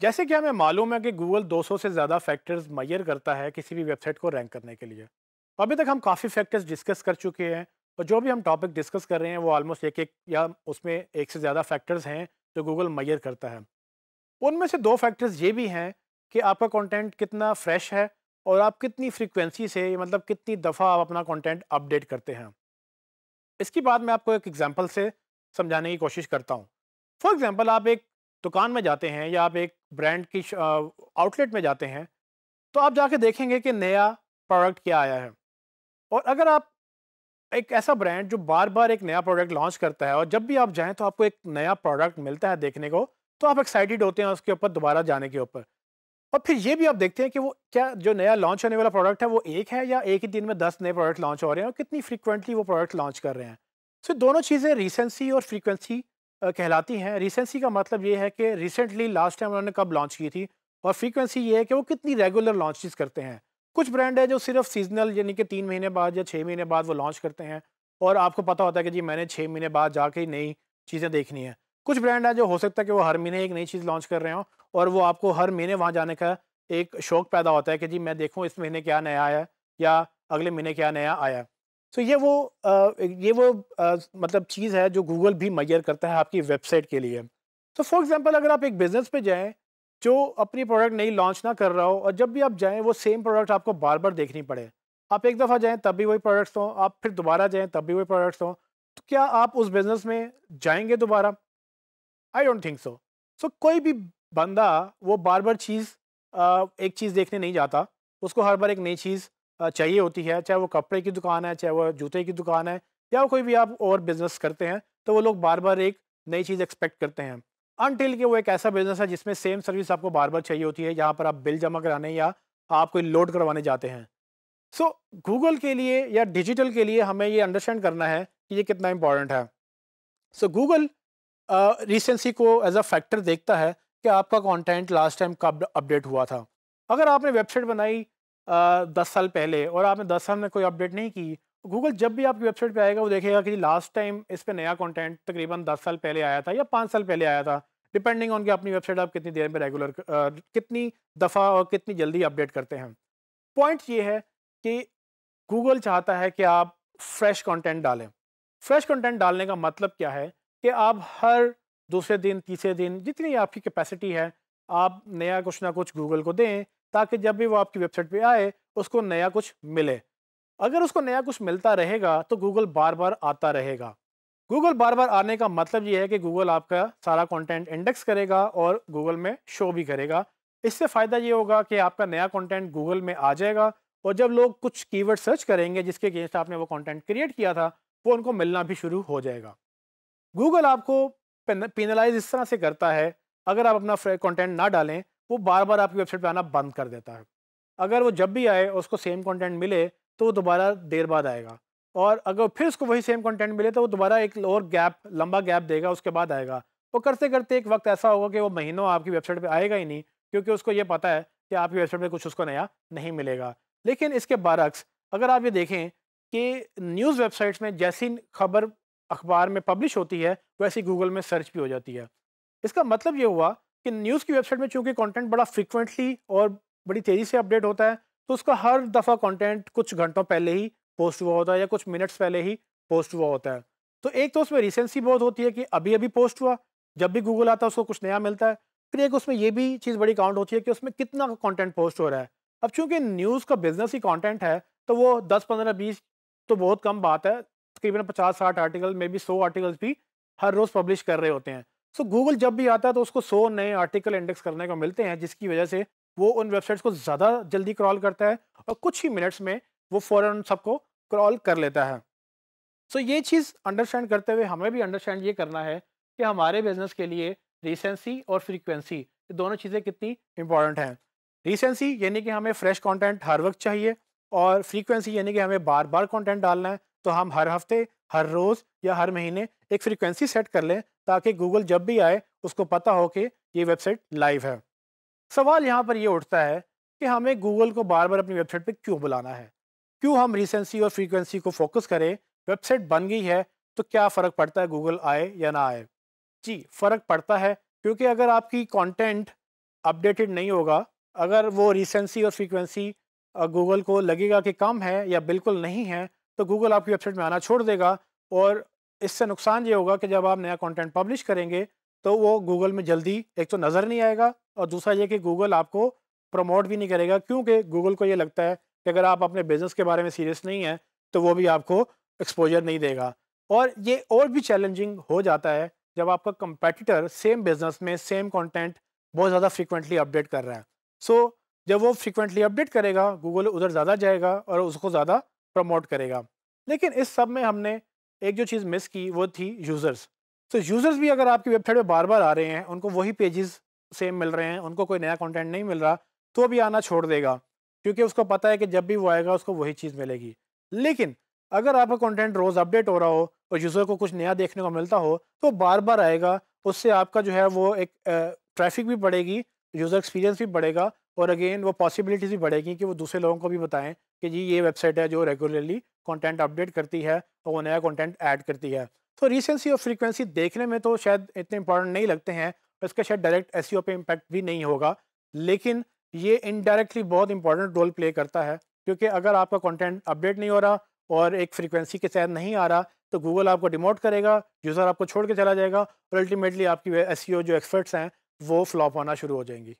जैसे कि हमें मालूम है कि गूगल 200 से ज़्यादा फैक्टर्स मैयर करता है किसी भी वेबसाइट को रैंक करने के लिए। अभी तक हम काफ़ी फैक्टर्स डिस्कस कर चुके हैं और जो भी हम टॉपिक डिस्कस कर रहे हैं, वो ऑलमोस्ट एक एक या उसमें एक से ज़्यादा फैक्टर्स हैं जो गूगल मैयर करता है। उनमें से दो फैक्टर्स ये भी हैं कि आपका कंटेंट कितना फ्रेश है और आप कितनी फ्रीक्वेंसी से मतलब कितनी दफ़ा आप अपना कंटेंट अपडेट करते हैं। इसकी बात मैं आपको एक एग्जांपल से समझाने की कोशिश करता हूँ। फॉर एग्ज़ाम्पल आप एक दुकान में जाते हैं या आप एक ब्रांड की आउटलेट में जाते हैं तो आप जाके देखेंगे कि नया प्रोडक्ट क्या आया है। और अगर आप एक ऐसा ब्रांड जो बार बार एक नया प्रोडक्ट लॉन्च करता है और जब भी आप जाएँ तो आपको एक नया प्रोडक्ट मिलता है देखने को तो आप एक्साइटेड होते हैं उसके ऊपर दोबारा जाने के ऊपर। और फिर ये भी आप देखते हैं कि वो क्या जो नया लॉन्च होने वाला प्रोडक्ट है वो एक है या एक ही दिन में दस नए प्रोडक्ट लॉन्च हो रहे हैं और कितनी फ्रीक्वेंटली वो प्रोडक्ट लॉन्च कर रहे हैं। सो दोनों चीज़ें रिसेंसी और फ्रीक्वेंसी कहलाती हैं। रिसेंसी का मतलब ये है कि रिसेंटली लास्ट टाइम उन्होंने कब लॉन्च की थी और फ्रीक्वेंसी ये है कि वो कितनी रेगुलर लॉन्चेस करते हैं। कुछ ब्रांड है जो सिर्फ़ सीजनल यानी कि तीन महीने बाद या छः महीने बाद वो लॉन्च करते हैं और आपको पता होता है कि जी मैंने छः महीने बाद जाके नई चीज़ें देखनी है। कुछ ब्रांड है जो हो सकता है कि वो हर महीने एक नई चीज़ लॉन्च कर रहे हो और वो आपको हर महीने वहाँ जाने का एक शौक पैदा होता है कि जी मैं देखूँ इस महीने क्या नया आया या अगले महीने क्या नया आया। सो so ये वो आ, ये वो आ, मतलब चीज़ है जो गूगल भी मैयर करता है आपकी वेबसाइट के लिए। तो फॉर एग्जांपल अगर आप एक बिज़नेस पे जाएँ जो अपनी प्रोडक्ट नई लॉन्च ना कर रहा हो और जब भी आप जाएँ वो सेम प्रोडक्ट आपको बार बार देखनी पड़े। आप एक दफ़ा जाएँ तब भी वही प्रोडक्ट्स हों आप फिर दोबारा जाएँ तब भी वही प्रोडक्ट्स हों तो क्या आप उस बिज़नेस में जाएँगे दोबारा? आई डोंट थिंक सो सो कोई भी बंदा वो बार बार चीज़ एक चीज़ देखने नहीं जाता उसको हर बार एक नई चीज़ चाहिए होती है चाहे वो कपड़े की दुकान है चाहे वो जूते की दुकान है या कोई भी आप और बिज़नेस करते हैं तो वो लोग बार बार एक नई चीज़ एक्सपेक्ट करते हैं। अनटिल के वो एक ऐसा बिज़नेस है जिसमें सेम सर्विस आपको बार बार चाहिए होती है यहाँ पर आप बिल जमा कराने या आप कोई लोड करवाने जाते हैं। सो so, गूगल के लिए या डिजिटल के लिए हमें ये अंडरस्टैंड करना है कि ये कितना इंपॉर्टेंट है। सो गूगल रिसेंसी को एज अ फैक्टर देखता है कि आपका कंटेंट लास्ट टाइम कब अपडेट हुआ था। अगर आपने वेबसाइट बनाई दस साल पहले और आपने दस साल में कोई अपडेट नहीं की। गूगल जब भी आपकी वेबसाइट पे आएगा वो देखेगा कि लास्ट टाइम इस पर नया कंटेंट तकरीबन दस साल पहले आया था या पाँच साल पहले आया था। डिपेंडिंग ऑन कि अपनी वेबसाइट आप कितनी देर में रेगुलर कितनी दफ़ा और कितनी जल्दी अपडेट करते हैं। पॉइंट ये है कि गूगल चाहता है कि आप फ्रेश कंटेंट डालें। फ्रेश कंटेंट डालने का मतलब क्या है कि आप हर दूसरे दिन, तीसरे दिन जितनी आपकी कैपेसिटी है, आप नया कुछ ना कुछ गूगल को दें। ताकि जब भी वो आपकी वेबसाइट पे आए, उसको नया कुछ मिले। अगर उसको नया कुछ मिलता रहेगा तो गूगल बार बार आता रहेगा। गूगल बार बार आने का मतलब ये है कि गूगल आपका सारा कंटेंट इंडेक्स करेगा और गूगल में शो भी करेगा। इससे फ़ायदा ये होगा कि आपका नया कंटेंट गूगल में आ जाएगा और जब लोग कुछ कीवर्ड सर्च करेंगे, जिसके अगेंस्ट आपने वो कंटेंट क्रिएट किया था, वो उनको मिलना भी शुरू हो जाएगा। गूगल आपको पेनलाइज इस तरह से करता है। अगर आप अपना कंटेंट ना डालें वो बार बार आपकी वेबसाइट पर आना बंद कर देता है। अगर वो जब भी आए, उसको सेम कंटेंट मिले तो वो दोबारा देर बाद आएगा। और अगर फिर उसको वही सेम कंटेंट मिले तो वो दोबारा एक और गैप लंबा गैप देगा, उसके बाद आएगा। वो करते करते एक वक्त ऐसा होगा कि वो महीनों आपकी वेबसाइट पे आएगा ही नहीं, क्योंकि उसको ये पता है कि आपकी वेबसाइट पे कुछ उसको नया नहीं मिलेगा। लेकिन इसके बरक्स अगर आप ये देखें कि न्यूज़ वेबसाइट्स में जैसी खबर अखबार में पब्लिश होती है, वैसी गूगल में सर्च भी हो जाती है। इसका मतलब ये हुआ कि न्यूज़ की वेबसाइट में चूँकि कंटेंट बड़ा फ्रिक्वेंटली और बड़ी तेज़ी से अपडेट होता है तो उसका हर दफ़ा कंटेंट कुछ घंटों पहले ही पोस्ट हुआ होता है या कुछ मिनट्स पहले ही पोस्ट हुआ होता है। तो एक तो उसमें रिसेंसी बहुत होती है कि अभी अभी पोस्ट हुआ, जब भी गूगल आता है उसको कुछ नया मिलता है, फिर एक उसमें ये भी चीज़ बड़ी काउंट होती है कि उसमें कितना कंटेंट पोस्ट हो रहा है। अब चूँकि न्यूज़ का बिज़नेस ही कंटेंट है तो वो दस, पंद्रह, बीस तो बहुत कम बात है, तकरीबन पचास, साठ आर्टिकल मे बी सौ आर्टिकल्स भी हर रोज़ पब्लिश कर रहे होते हैं। सो गूगल जब भी आता है तो उसको सौ नए आर्टिकल इंडेक्स करने को मिलते हैं जिसकी वजह से वो उन वेबसाइट्स को ज़्यादा जल्दी क्रॉल करता है और कुछ ही मिनट्स में वो फ़ौरन सबको क्रॉल कर लेता है। सो so, ये चीज़ अंडरस्टैंड करते हुए हमें भी अंडरस्टैंड ये करना है कि हमारे बिज़नेस के लिए रिसेंसी और फ्रीक्वेंसी ये दोनों चीज़ें कितनी इंपॉर्टेंट हैं। रिसेंसी यानी कि हमें फ्रेश कंटेंट हर वक्त चाहिए और फ्रीक्वेंसी यानी कि हमें बार बार कंटेंट डालना है। तो हम हर हफ़्ते, हर रोज़ या हर महीने एक फ्रीक्वेंसी सेट कर लें, ताकि गूगल जब भी आए, उसको पता हो कि ये वेबसाइट लाइव है। सवाल यहाँ पर ये उठता है कि हमें गूगल को बार बार अपनी वेबसाइट पर क्यों बुलाना है? क्यों हम रिसेंसी और फ्रीक्वेंसी को फोकस करें? वेबसाइट बन गई है तो क्या फ़र्क पड़ता है गूगल आए या ना आए? जी, फ़र्क पड़ता है, क्योंकि अगर आपकी कंटेंट अपडेटेड नहीं होगा, अगर वो रिसेंसी और फ्रीक्वेंसी गूगल को लगेगा कि कम है या बिल्कुल नहीं है तो गूगल आपकी वेबसाइट में आना छोड़ देगा और इससे नुकसान ये होगा कि जब आप नया कंटेंट पब्लिश करेंगे तो वो गूगल में जल्दी एक तो नज़र नहीं आएगा और दूसरा ये कि गूगल आपको प्रमोट भी नहीं करेगा क्योंकि गूगल को ये लगता है कि अगर आप अपने बिज़नेस के बारे में सीरियस नहीं हैं तो वो भी आपको एक्सपोजर नहीं देगा। और ये और भी चैलेंजिंग हो जाता है जब आपका कंपेटिटर सेम बिज़नेस में सेम कंटेंट बहुत ज़्यादा फ्रिक्वेंटली अपडेट कर रहा है। सो so, जब वो फ्रिक्वेंटली अपडेट करेगा गूगल उधर ज़्यादा जाएगा और उसको ज़्यादा प्रमोट करेगा। लेकिन इस सब में हमने एक जो चीज़ मिस की वो थी यूज़र्स। तो यूज़र्स भी अगर आपकी वेबसाइट पर बार बार आ रहे हैं, उनको वही पेजेस सेम मिल रहे हैं, उनको कोई नया कंटेंट नहीं मिल रहा तो भी आना छोड़ देगा। क्योंकि उसको पता है कि जब भी वो आएगा, उसको वही चीज़ मिलेगी। लेकिन अगर आपका कंटेंट रोज़ अपडेट हो रहा हो और यूज़र को कुछ नया देखने को मिलता हो तो बार बार आएगा, उससे आपका जो है वो एक ट्रैफ़िक भी बढ़ेगी यूज़र एक्सपीरियंस भी बढ़ेगा और अगेन वो पॉसिबिलिटीज़ भी बढ़ेगी कि वो दूसरे लोगों को भी बताएँ कि जी ये वेबसाइट है जो रेगुलरली कंटेंट अपडेट करती है और वो नया कंटेंट ऐड करती है। तो रिसेंसी और फ्रीक्वेंसी देखने में तो शायद इतने इंपॉर्टेंट नहीं लगते हैं, इसका शायद डायरेक्ट एस पे इम्पैक्ट भी नहीं होगा, लेकिन ये इनडायरेक्टली बहुत इंपॉर्टेंट रोल प्ले करता है, क्योंकि अगर आपका कंटेंट अपडेट नहीं हो रहा और एक फ्रीक्वेंसी के तहत नहीं आ रहा तो गूगल आपको डिमोट करेगा यूज़र आपको छोड़ के चला जाएगा और अल्टीमेटली आपकी एस जो एक्सपर्ट्स हैं, वो फ्लॉप होना शुरू हो जाएँगी।